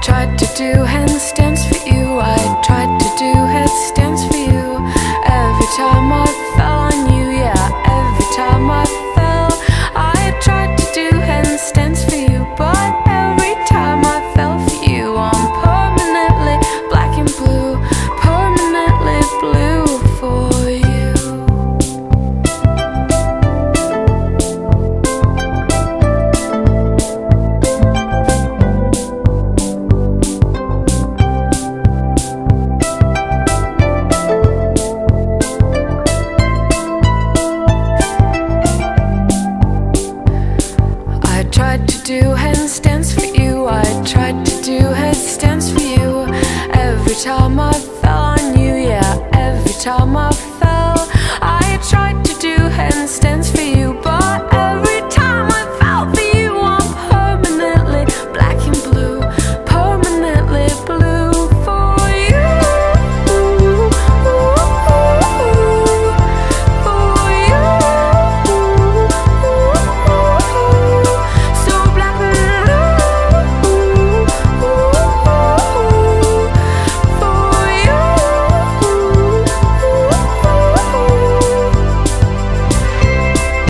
tried to do handstands for you. time I fell on you, yeah, every time I